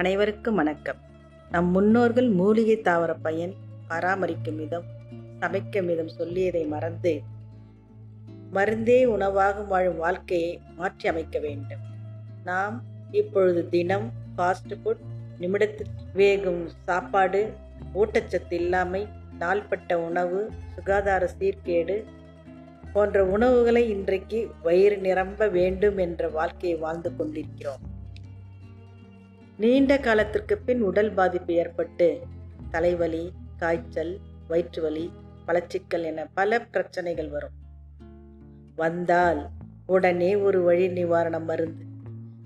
அனைவருக்கும் வணக்கம். நம் முன்னோர்கள் மூலிகை தாவர பயன் பராமரிக்கும் விதம் சமைக்கும் விதம் சொல்லியதை மறந்து மருந்தே உணவாகும் வாழும் வாழ்க்கையை மாற்றி அமைக்க வேண்டும். நாம் இப்பொழுது தினம் ஃபாஸ்ட் ஃபுட் நிமிடத்தில் வேகும் சாப்பாடு ஊட்டச்சத்து இல்லாமை நாள்பட்ட உணவு சுகாதார சீர்கேடு போன்ற உணவுகளை இன்றைக்கு வயிறு நிரம்ப வேண்டும் என்ற வாழ்க்கையை வாழ்ந்து கொண்டிருக்கிறோம். நீண்ட காலத்திற்கு பின் உடல் பாதிப்பு ஏற்பட்டு தலைவலி காய்ச்சல் வயிற்று வலி பலச்சிக்கல் என பல பிரச்சனைகள் வரும். வந்தால் உடனே ஒரு வழி நிவாரண மருந்து.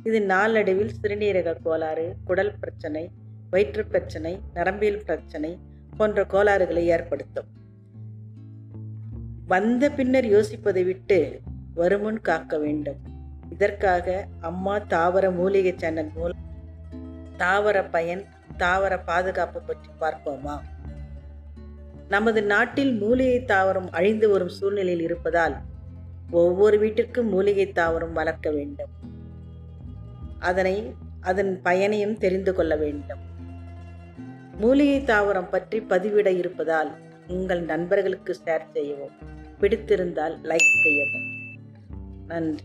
இது நாளடைவில் சிறுநீரக கோளாறு குடல் பிரச்சனை வயிற்று பிரச்சனை நரம்பியல் பிரச்சனை போன்ற கோளாறுகளை ஏற்படுத்தும். வந்த பின்னர் யோசிப்பதை விட்டு வருமுன் காக்க வேண்டும். இதற்காக அம்மா தாவர மூலிகை சேனல் மூலம் தாவர பயன் தாவர பாதுகாப்பு பற்றி பார்ப்போமா? நமது நாட்டில் மூலிகை தாவரம் அழிந்து வரும் சூழ்நிலையில் இருப்பதால் ஒவ்வொரு வீட்டிற்கும் மூலிகை தாவரம் வளர்க்க வேண்டும். அதனை அதன் பயனையும் தெரிந்து கொள்ள வேண்டும். மூலிகை தாவரம் பற்றி பதிவிட இருப்பதால் உங்கள் நண்பர்களுக்கு ஷேர் செய்யவும். பிடித்திருந்தால் லைக் செய்யவும். நன்றி.